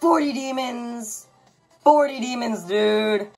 40 demons! 40 demons, dude!